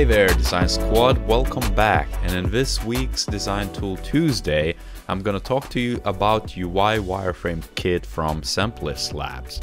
Hey there, Design Squad, welcome back. And in this week's Design Tool Tuesday, I'm gonna talk to you about UI wireframe kit from Semplice Labs.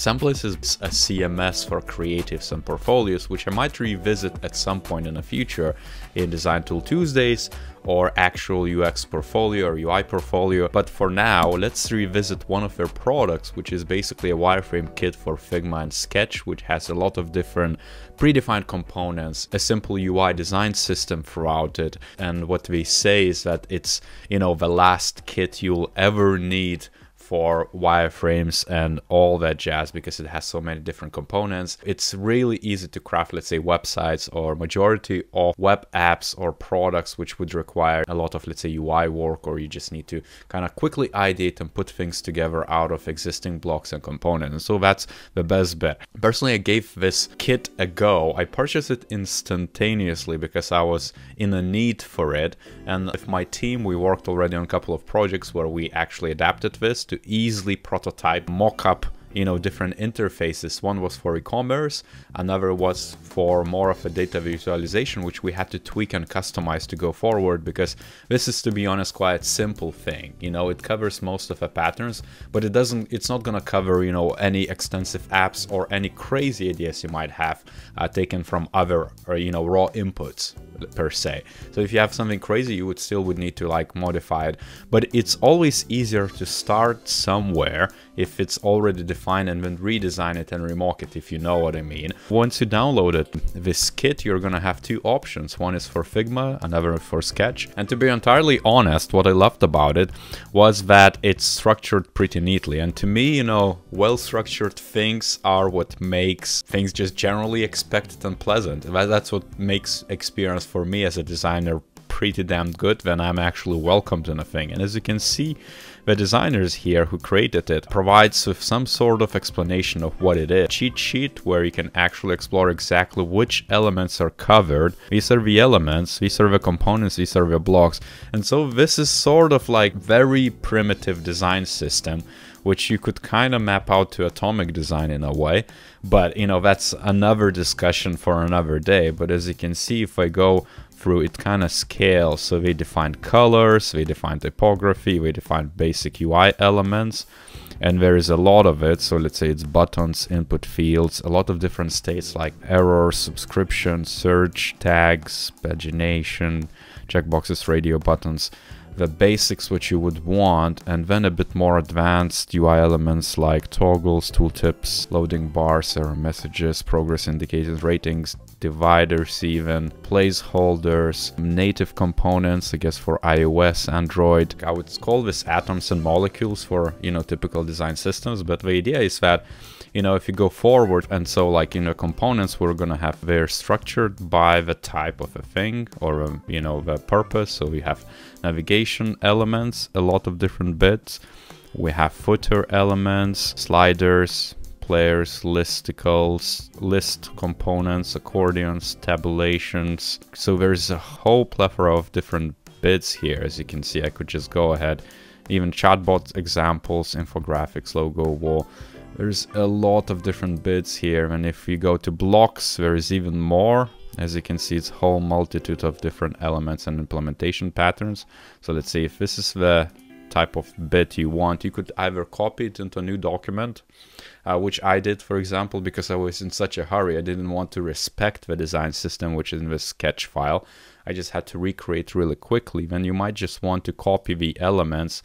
Semplice is a CMS for creatives and portfolios, which I might revisit at some point in the future in Design Tool Tuesdays or actual UX portfolio or UI portfolio. But for now, let's revisit one of their products, which is basically a wireframe kit for Figma and Sketch, which has a lot of different predefined components, a simple UI design system throughout it. And what they say is that it's, you know, the last kit you'll ever need for wireframes and all that jazz because it has so many different components. It's really easy to craft, let's say, websites or majority of web apps or products which would require a lot of, let's say, UI work, or you just need to kind of quickly ideate and put things together out of existing blocks and components. And so that's the best bet. Personally, I gave this kit a go. I purchased it instantaneously because I was in a need for it. And with my team, we worked already on a couple of projects where we actually adapted this to easily prototype, mock up you know different interfaces. One was for e-commerce another was for more of a data visualization which we had to tweak and customize to go forward because this is to be honest quite simple thing. You know it covers most of the patterns but it doesn't it's not going to cover you know any extensive apps or any crazy ideas you might have uh, taken from other or you know raw inputs per se. So if you have something crazy you would still would need to like modify it. But it's always easier to start somewhere if it's already defined and then redesign it and remark it if you know what I mean. Once you download it, this kit you're gonna have two options. One is for Figma, another for Sketch. And to be entirely honest, what I loved about it was that it's structured pretty neatly. And to me, you know, well-structured things are what makes things just generally expected and pleasant. That's what makes experience for me as a designer pretty damn good when I'm actually welcomed in a thing. And as you can see, the designers here who created it provides with some sort of explanation of what it is. Cheat sheet where you can actually explore exactly which elements are covered. These are the elements, these are the components, these are the blocks. And so this is sort of like very primitive design system which you could kind of map out to atomic design in a way. But, you know, that's another discussion for another day. But as you can see, if I go through, it kind of scales. So we define colors, we define typography, we define basic UI elements, and there is a lot of it. So let's say it's buttons, input fields, a lot of different states like error, subscription, search, tags, pagination, checkboxes, radio buttons the basics which you would want and then a bit more advanced UI elements like toggles, tooltips, loading bars, error messages, progress indicators, ratings, dividers even, placeholders, native components, I guess for iOS, Android. I would call this atoms and molecules for, you know, typical design systems, but the idea is that you know, if you go forward and so like, you know, components, we're going to have they're structured by the type of a thing or, um, you know, the purpose. So we have navigation elements, a lot of different bits. We have footer elements, sliders, players, listicles, list components, accordions, tabulations. So there's a whole plethora of different bits here. As you can see, I could just go ahead, even chatbot examples, infographics, logo, wall. There's a lot of different bits here. And if we go to blocks, there is even more. As you can see, it's whole multitude of different elements and implementation patterns. So let's see if this is the type of bit you want. You could either copy it into a new document, uh, which I did, for example, because I was in such a hurry. I didn't want to respect the design system, which is in the sketch file. I just had to recreate really quickly. Then you might just want to copy the elements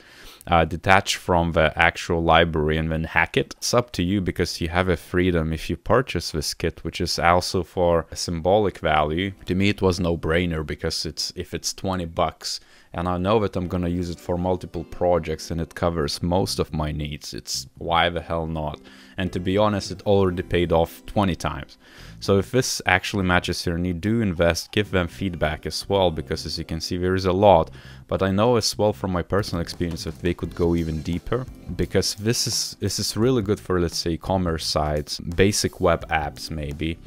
uh, detached from the actual library and then hack it. It's up to you because you have a freedom if you purchase this kit, which is also for a symbolic value. To me, it was no brainer because it's if it's 20 bucks and I know that I'm gonna use it for multiple projects and it covers most of my needs. It's why the hell not? And to be honest, it already paid off 20 times. So if this actually matches your need, do invest, give them feedback as well, because as you can see, there is a lot. But I know as well from my personal experience that they could go even deeper, because this is this is really good for let's say commerce sites, basic web apps maybe,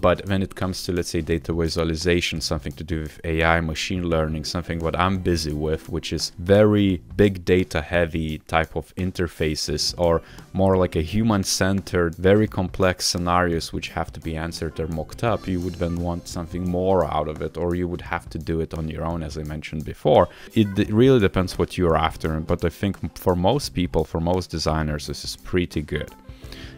but when it comes to let's say data visualization something to do with ai machine learning something what i'm busy with which is very big data heavy type of interfaces or more like a human centered very complex scenarios which have to be answered or mocked up you would then want something more out of it or you would have to do it on your own as i mentioned before. It really depends what you're after but i think for most people for most designers this is pretty good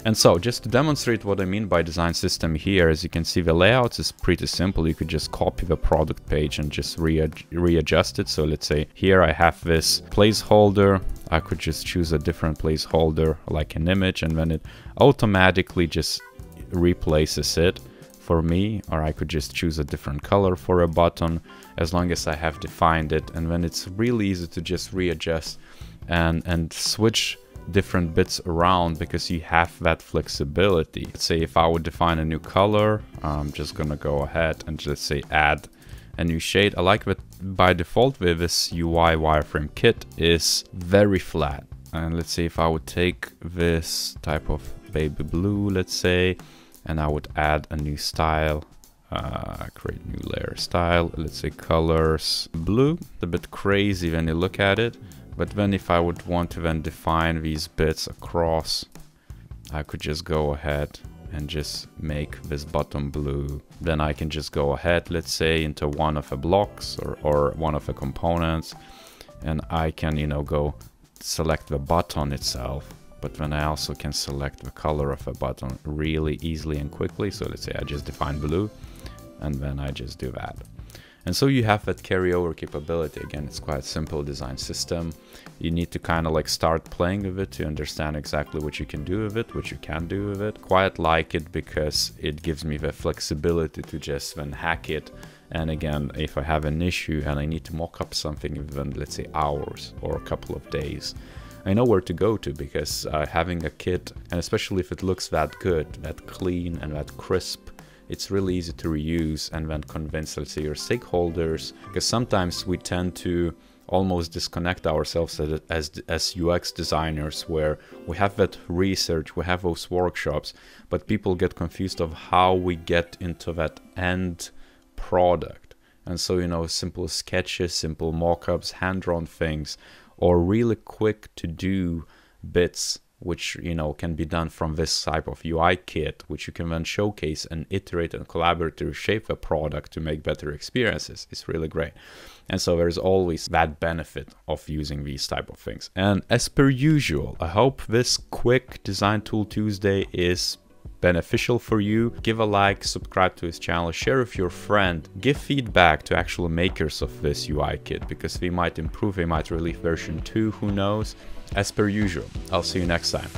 and so just to demonstrate what I mean by design system here, as you can see the layout is pretty simple. You could just copy the product page and just re readjust it. So let's say here I have this placeholder. I could just choose a different placeholder like an image and then it automatically just replaces it for me or I could just choose a different color for a button as long as I have defined it and then it's really easy to just readjust and and switch different bits around because you have that flexibility. Let's say if I would define a new color, I'm just gonna go ahead and just say add a new shade. I like that by default with this UI wireframe kit is very flat. And let's say if I would take this type of baby blue, let's say, and I would add a new style uh, create new layer style let's say colors blue a bit crazy when you look at it but then if I would want to then define these bits across, I could just go ahead and just make this bottom blue. Then I can just go ahead, let's say, into one of the blocks or, or one of the components. And I can, you know, go select the button itself. But then I also can select the color of a button really easily and quickly. So let's say I just define blue and then I just do that. And so you have that carryover capability. Again, it's quite a simple design system. You need to kind of like start playing with it to understand exactly what you can do with it, what you can do with it. Quite like it because it gives me the flexibility to just then hack it. And again, if I have an issue and I need to mock up something within, let's say, hours or a couple of days, I know where to go to because uh, having a kit, and especially if it looks that good, that clean and that crisp, it's really easy to reuse and then convince, let's say, your stakeholders. Because sometimes we tend to almost disconnect ourselves as, as, as UX designers where we have that research, we have those workshops, but people get confused of how we get into that end product. And so, you know, simple sketches, simple mock-ups, hand-drawn things, or really quick to do bits which you know can be done from this type of UI kit, which you can then showcase and iterate and collaborate to shape a product to make better experiences. It's really great. And so there's always that benefit of using these type of things. And as per usual, I hope this quick Design Tool Tuesday is beneficial for you, give a like, subscribe to his channel, share with your friend, give feedback to actual makers of this UI kit because we might improve, they might release version 2, who knows. As per usual, I'll see you next time.